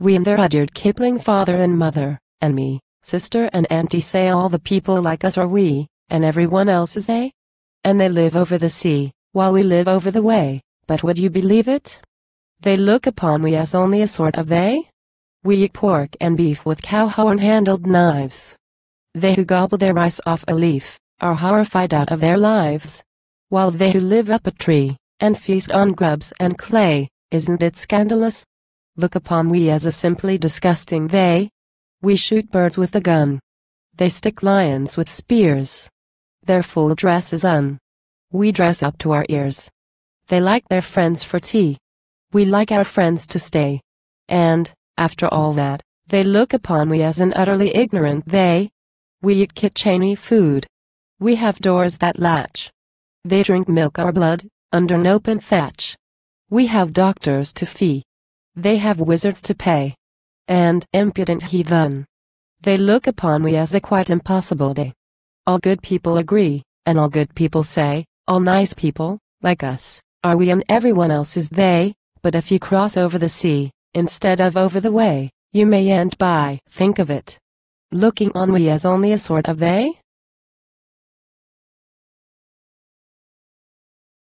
We and They Rudyard Kipling father and mother, and me, sister and auntie say all the people like us are we, and everyone else is they? And they live over the sea, while we live over the way, but would you believe it? They look upon we as only a sort of they? We eat pork and beef with cow horn-handled knives. They who gobble their rice off a leaf, are horrified out of their lives. While they who live up a tree, and feast on grubs and clay, isn't it scandalous? Look upon we as a simply disgusting they. We shoot birds with a gun. They stick lions with spears. Their full dress is un. We dress up to our ears. They like their friends for tea. We like our friends to stay. And, after all that, they look upon we as an utterly ignorant they. We eat kitcheny food. We have doors that latch. They drink milk our blood, under an open thatch. We have doctors to fee. They have wizards to pay. And, impudent heathen. They look upon we as a quite impossible day. All good people agree, and all good people say, all nice people, like us, are we and everyone else is they, but if you cross over the sea, instead of over the way, you may end by, think of it. Looking on we as only a sort of they?